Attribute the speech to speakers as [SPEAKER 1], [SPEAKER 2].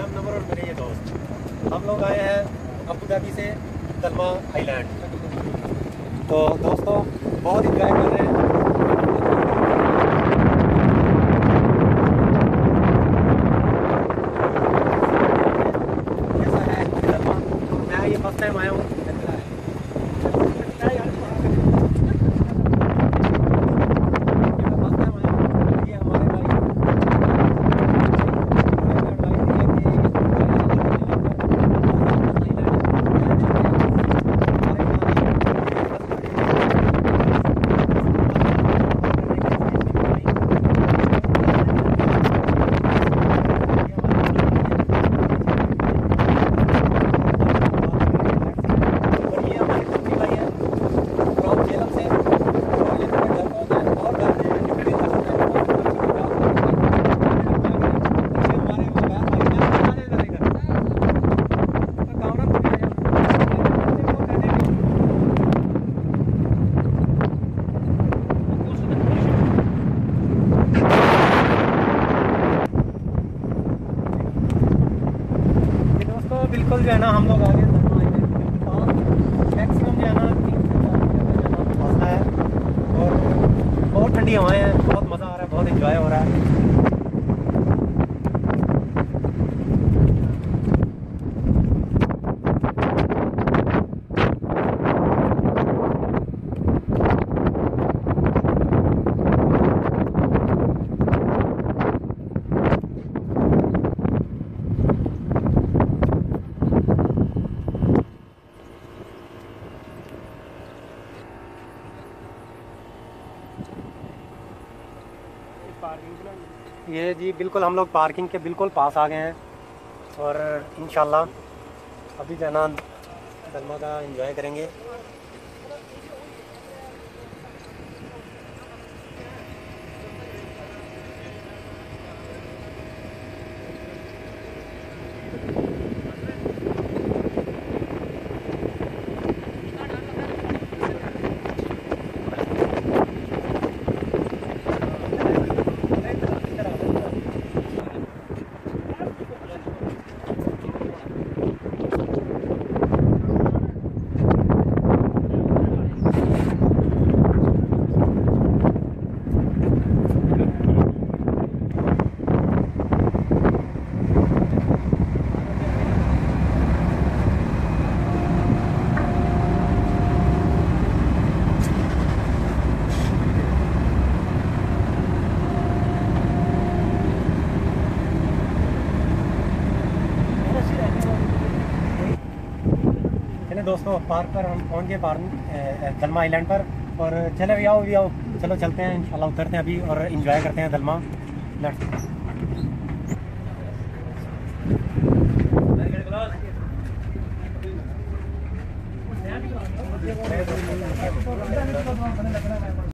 [SPEAKER 1] میم number اور میرے یہ دوست، ہم لوگ آئے ہیں ابو دھابی سے تلما آئی لینڈ۔ تو دوستوں بہت انجوائے کر رہے ہیں۔ کیسا ہے تلما میں یہ فرسٹ ٹائم آیا ہوں۔ بالکل جو ہے نا، ہم لوگ آگے میکسیمم جو ہے نا، تین سے چار ہے اور بہت ٹھنڈی ہوائیں ہیں بہت مزہ آ رہا ہے، بہت انجوائے ہو رہا ہے۔ یہ جی بالکل ہم لوگ پارکنگ کے بالکل پاس آ گئے ہیں اور انشاءاللہ ابھی جو ہے نا دلما کا انجوائے کریں گے۔ ہیں دوستوں پارک پر ہم پہنچ گئے، پارک دلما آئی لینڈ پر۔ اور چلے بھی آؤ بھی آؤ۔ چلو، چلتے ہیں، انشاءاللہ اترتے ہیں ابھی اور انجوائے کرتے ہیں دلما۔ لٹ